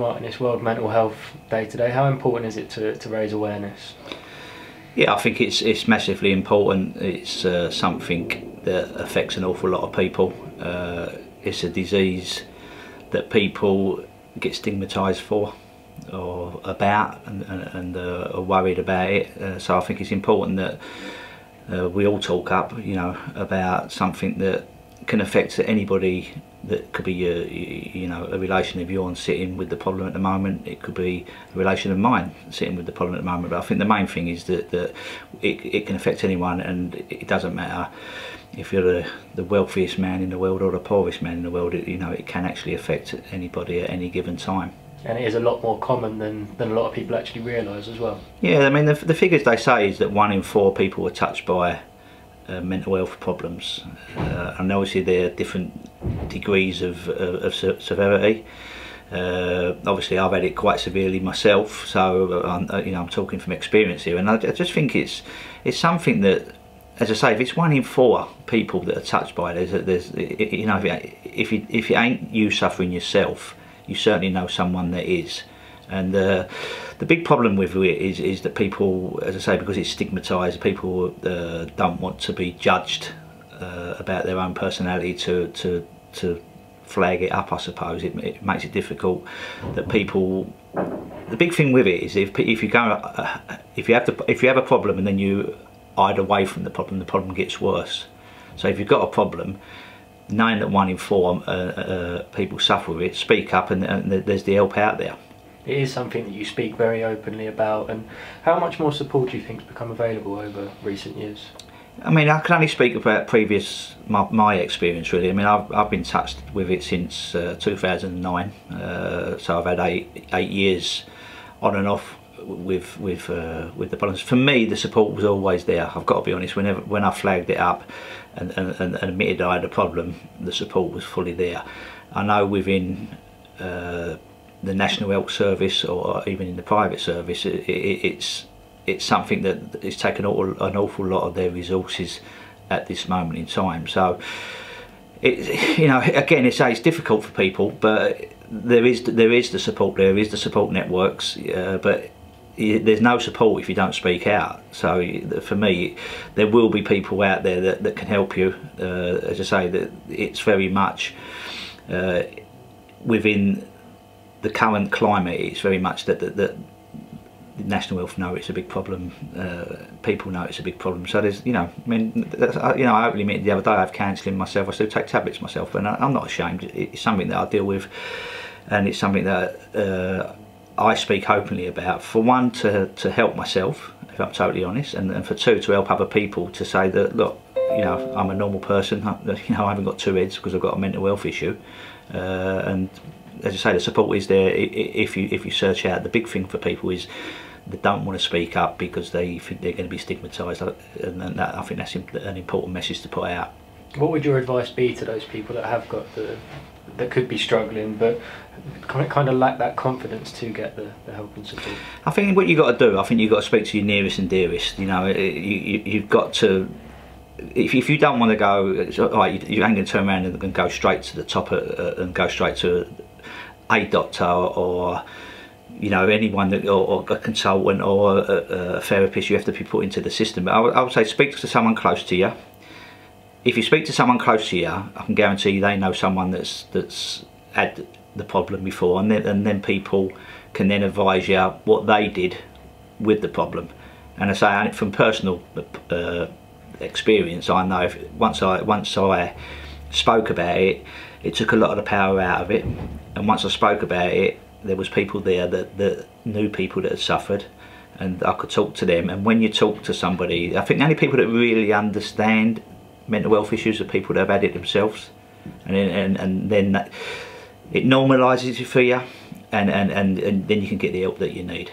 Martin, it's World Mental Health Day today. How important is it to, to raise awareness? Yeah, I think it's it's massively important. It's uh, something that affects an awful lot of people. Uh, it's a disease that people get stigmatised for or about and, and, uh, are worried about it. Uh, so I think it's important that uh, we all talk up, you know, about something that can affect anybody that could be a, you know a relation of yours sitting with the problem at the moment. It could be a relation of mine sitting with the problem at the moment. But I think the main thing is that, that it, it can affect anyone and it doesn't matter if you're the, the wealthiest man in the world or the poorest man in the world. It, you know it can actually affect anybody at any given time. And it is a lot more common than, than a lot of people actually realise as well. Yeah, I mean the, the figures they say is that one in four people are touched by uh, mental health problems. Uh, and obviously there are different degrees of, of, of severity. Uh, obviously I've had it quite severely myself so I'm, uh, you know I'm talking from experience here. And I, I, just think it's it's something that as I say if it's one in four people that are touched by it there's, there's you know if you, if it ain't you suffering yourself you certainly know someone that is and uh, the big problem with it is, is that people, as I say, because it's stigmatised, people uh, don't want to be judged uh, about their own personality to, to, to flag it up, I suppose. It, it, makes it difficult that people. The big thing with it is if if you go uh, if you have to if you have a problem and then you hide away from the problem, the problem gets worse. So if you've got a problem, knowing that one in four uh, uh, people suffer with it, speak up and, and there's the help out there it is something that you speak very openly about and how much more support do you think has become available over recent years? I mean, I can only speak about previous my, my experience really. I mean, I've, I've been touched with it since uh, 2009, uh, so I've had eight eight years on and off with with uh, with the problems. For me, the support was always there. I've got to be honest. Whenever when I flagged it up and, and, and admitted I had a problem, the support was fully there. I know within uh, the National Health Service or even in the private service, it, it, it's it's something that is taken an awful lot of their resources at this moment in time. So, it, you know, again, it's it's difficult for people, but there is there is the support there is the support networks, uh, but there's no support if you don't speak out. So for me, there will be people out there that, that can help you. Uh, as I say, that it's very much uh, within the current climate is very much that, that national health know it's a big problem. Uh, people know it's a big problem. So there's, you know, I mean, you know, I openly admitted the other day I have counselling myself. I still take tablets myself, and I, am not ashamed. It's something that I deal with, and it's something that uh, I speak openly about. For one, to to help myself, if I'm totally honest, and, and for two, to help other people to say that look, you know, I'm a normal person. You know, I haven't got two heads because I've got a mental health issue, uh, and as I say, the support is there if you if you search out. The big thing for people is they don't want to speak up because they think they're going to be stigmatised, and that, I think that's an important message to put out. What would your advice be to those people that have got the that could be struggling but kind of lack that confidence to get the, the help and support? I think what you've got to do, I think you've got to speak to your nearest and dearest. You know, you, you've got to if, if you don't want to go, right, you, ain't going to turn around and, go straight to the top of, uh, and go straight to a doctor or you know anyone that or, or a consultant or a, a, therapist you have to be put into the system. But I would, I would say speak to someone close to you. If you speak to someone close to you I can guarantee they know someone that's that's had the problem before and then, and then people can then advise you what they did with the problem. And I say from personal uh, experience I know if, once I once I spoke about it it took a lot of the power out of it. And once I spoke about it there was people there that, that knew people that had suffered and I could talk to them. And when you talk to somebody I think the only people that really understand mental health issues are people that have had it themselves. And and, and then that, it normalises it for you and, and, and, and then you can get the help that you need.